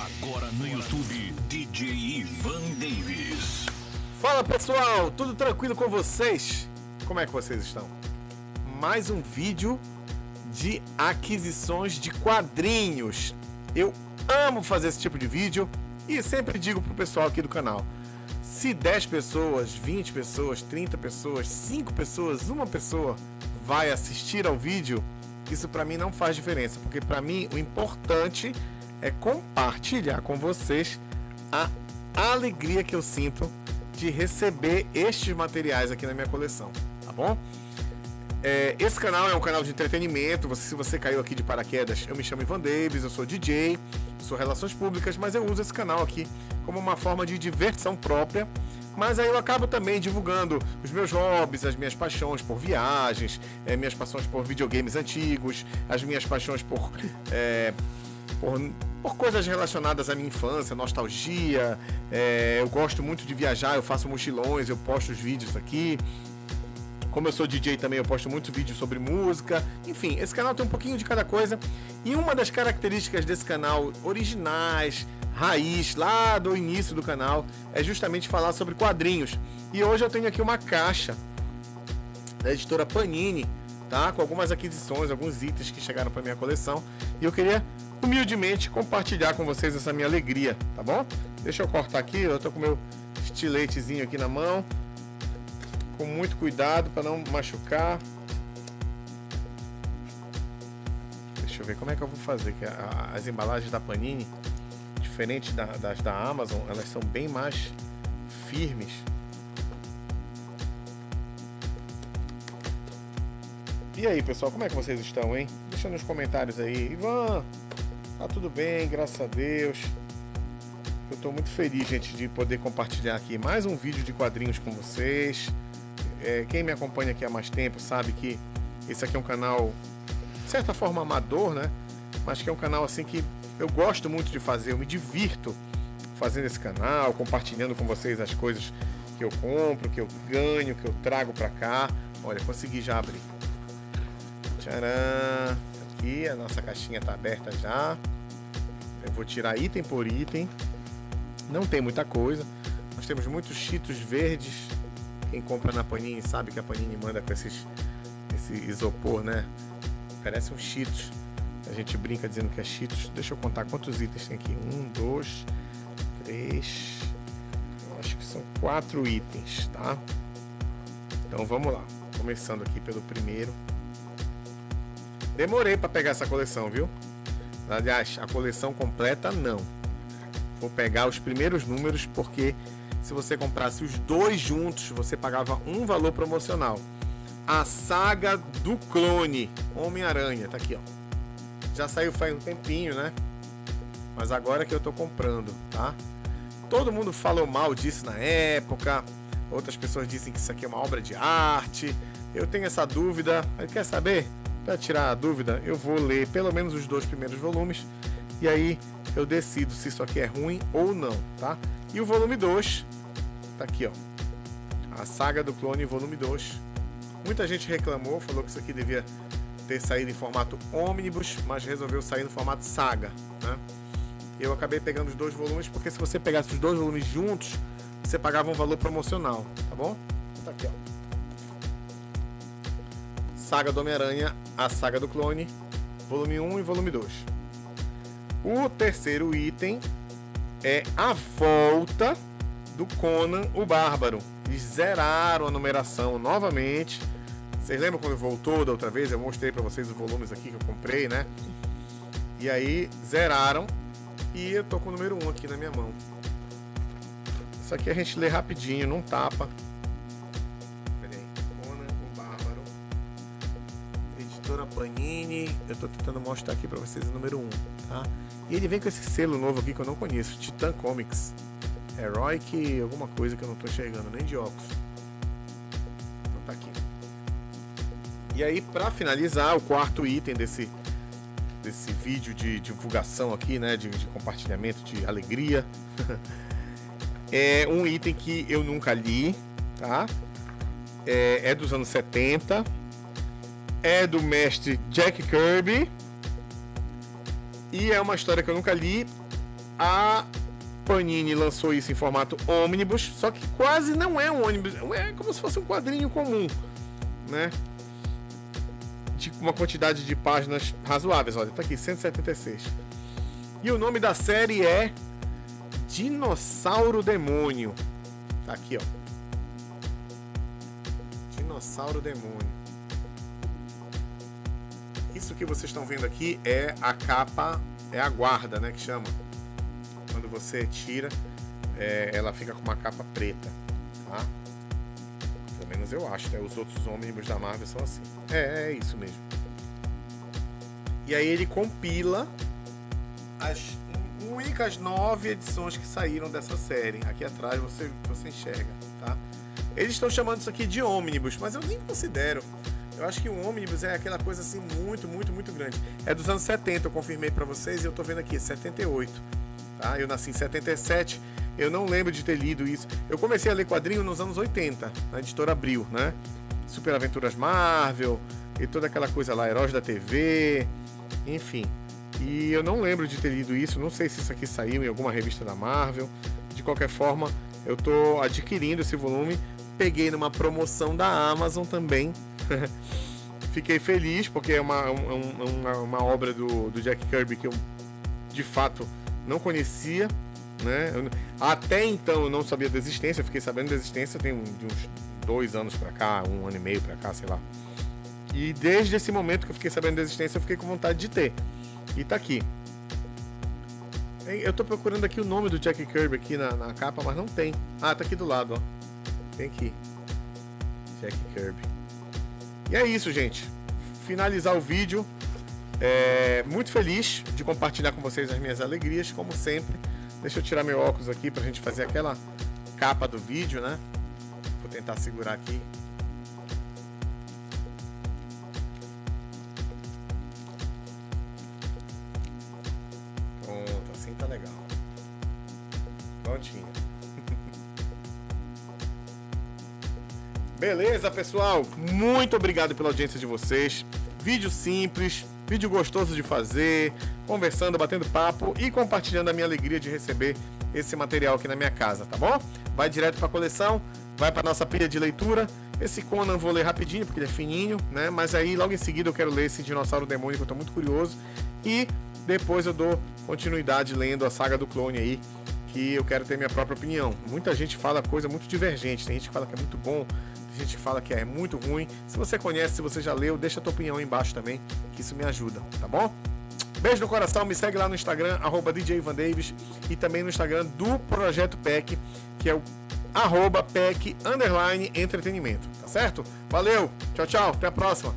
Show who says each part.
Speaker 1: Agora no YouTube, DJ Ivan Davis.
Speaker 2: Fala pessoal, tudo tranquilo com vocês? Como é que vocês estão? Mais um vídeo de aquisições de quadrinhos. Eu amo fazer esse tipo de vídeo e sempre digo pro pessoal aqui do canal: se 10 pessoas, 20 pessoas, 30 pessoas, 5 pessoas, uma pessoa vai assistir ao vídeo, isso para mim não faz diferença, porque para mim o importante é compartilhar com vocês a alegria que eu sinto de receber estes materiais aqui na minha coleção, tá bom? É, esse canal é um canal de entretenimento. Você, se você caiu aqui de paraquedas, eu me chamo Ivan Davis, eu sou DJ, sou relações públicas, mas eu uso esse canal aqui como uma forma de diversão própria. Mas aí eu acabo também divulgando os meus hobbies, as minhas paixões por viagens, é, minhas paixões por videogames antigos, as minhas paixões por, é, por, por coisas relacionadas à minha infância, nostalgia. É, eu gosto muito de viajar, eu faço mochilões, eu posto os vídeos aqui. Como eu sou DJ também, eu posto muitos vídeos sobre música. Enfim, esse canal tem um pouquinho de cada coisa. E uma das características desse canal originais, raiz, lá do início do canal, é justamente falar sobre quadrinhos. E hoje eu tenho aqui uma caixa da editora Panini, tá? Com algumas aquisições, alguns itens que chegaram para minha coleção. E eu queria humildemente compartilhar com vocês essa minha alegria, tá bom? Deixa eu cortar aqui, eu tô com meu estiletezinho aqui na mão com muito cuidado para não machucar. Deixa eu ver como é que eu vou fazer. Que as embalagens da Panini, diferente da, das da Amazon, elas são bem mais firmes. E aí, pessoal, como é que vocês estão, hein? Deixa nos comentários aí. Ivan, tá tudo bem, graças a Deus. Eu estou muito feliz, gente, de poder compartilhar aqui mais um vídeo de quadrinhos com vocês é, quem me acompanha aqui há mais tempo sabe que esse aqui é um canal, de certa forma, amador, né? Mas que é um canal assim que eu gosto muito de fazer, eu me divirto fazendo esse canal, compartilhando com vocês as coisas que eu compro, que eu ganho, que eu trago para cá. Olha, consegui já abrir. Tcharam! Aqui a nossa caixinha tá aberta já. Eu vou tirar item por item. Não tem muita coisa. Nós temos muitos cheetos verdes quem compra na Panini sabe que a Panini manda com esses, esse isopor, né? Parece um Cheetos. A gente brinca dizendo que é Cheetos. Deixa eu contar quantos itens tem aqui. Um, dois, três. Acho que são quatro itens, tá? Então vamos lá. Começando aqui pelo primeiro. Demorei para pegar essa coleção, viu? Aliás, a coleção completa não. Vou pegar os primeiros números porque se você comprasse os dois juntos, você pagava um valor promocional. A saga do clone Homem-Aranha, tá aqui, ó. Já saiu faz um tempinho, né? Mas agora que eu tô comprando, tá? Todo mundo falou mal disso na época. Outras pessoas dizem que isso aqui é uma obra de arte. Eu tenho essa dúvida. Mas quer saber? Para tirar a dúvida, eu vou ler pelo menos os dois primeiros volumes e aí eu decido se isso aqui é ruim ou não, tá? E o volume 2 tá aqui, ó. A Saga do Clone, volume 2. Muita gente reclamou, falou que isso aqui devia ter saído em formato ônibus, mas resolveu sair no formato saga, né? Eu acabei pegando os dois volumes porque se você pegasse os dois volumes juntos, você pagava um valor promocional, tá bom? Tá aqui, ó. Saga do Homem-Aranha, a Saga do Clone, volume 1 e volume 2. O terceiro item é a volta do Conan o Bárbaro. Eles zeraram a numeração novamente. Vocês lembram quando voltou da outra vez? Eu mostrei para vocês os volumes aqui que eu comprei, né? E aí zeraram e eu tô com o número 1 um aqui na minha mão. Isso aqui a gente lê rapidinho, não tapa. Editora Panini. Eu tô tentando mostrar aqui para vocês o número 1, um, tá? E ele vem com esse selo novo aqui que eu não conheço, Titan Comics. Heroic alguma coisa que eu não estou enxergando nem de óculos. Então tá aqui. E aí, para finalizar, o quarto item desse, desse vídeo de divulgação aqui, né, de, de compartilhamento de alegria, é um item que eu nunca li, tá? É, é dos anos 70, é do mestre Jack Kirby e é uma história que eu nunca li a Panini lançou isso em formato ônibus, só que quase não é um ônibus, é como se fosse um quadrinho comum, né? De uma quantidade de páginas razoáveis, olha, tá aqui, 176. E o nome da série é Dinossauro Demônio. Tá aqui, ó. Dinossauro Demônio. Isso que vocês estão vendo aqui é a capa, é a guarda, né, que chama. Quando você tira, é, ela fica com uma capa preta, tá? Pelo menos eu acho, né? Os outros ônibus da Marvel são assim. É, é isso mesmo. E aí ele compila as únicas nove edições que saíram dessa série. Aqui atrás você, você enxerga, tá? Eles estão chamando isso aqui de ônibus, mas eu nem considero. Eu acho que o ônibus é aquela coisa assim muito, muito, muito grande. É dos anos 70, eu confirmei para vocês e eu tô vendo aqui, 78. Tá? Eu nasci em 77, eu não lembro de ter lido isso. Eu comecei a ler quadrinho nos anos 80, na editora Abril, né? Super Aventuras Marvel e toda aquela coisa lá, Heróis da TV, enfim. E eu não lembro de ter lido isso, não sei se isso aqui saiu em alguma revista da Marvel. De qualquer forma, eu tô adquirindo esse volume. Peguei numa promoção da Amazon também. Fiquei feliz porque é uma, uma, uma obra do, do Jack Kirby que eu de fato não conhecia. Né? Eu, até então eu não sabia da existência, fiquei sabendo da existência tem de uns dois anos pra cá, um ano e meio pra cá, sei lá. E desde esse momento que eu fiquei sabendo da existência, eu fiquei com vontade de ter. E tá aqui. Eu tô procurando aqui o nome do Jack Kirby aqui na, na capa, mas não tem. Ah, tá aqui do lado, ó. Tem aqui. Jack Kirby. E é isso, gente. Finalizar o vídeo. É, muito feliz de compartilhar com vocês as minhas alegrias, como sempre. Deixa eu tirar meu óculos aqui pra gente fazer aquela capa do vídeo, né? Vou tentar segurar aqui. Beleza, pessoal? Muito obrigado pela audiência de vocês. Vídeo simples, vídeo gostoso de fazer, conversando, batendo papo e compartilhando a minha alegria de receber esse material aqui na minha casa, tá bom? Vai direto para a coleção, vai para nossa pilha de leitura. Esse Conan vou ler rapidinho porque ele é fininho, né? Mas aí logo em seguida eu quero ler esse Dinossauro Demônio que eu tô muito curioso e depois eu dou continuidade lendo a saga do clone aí, que eu quero ter minha própria opinião. Muita gente fala coisa muito divergente, tem gente que fala que é muito bom, gente que fala que é muito ruim. Se você conhece, se você já leu, deixa a tua opinião aí embaixo também, que isso me ajuda, tá bom? Beijo no coração, me segue lá no Instagram, arroba DJ Davis, e também no Instagram do Projeto PEC, que é o arroba PEC Underline Entretenimento, tá certo? Valeu, tchau, tchau, até a próxima.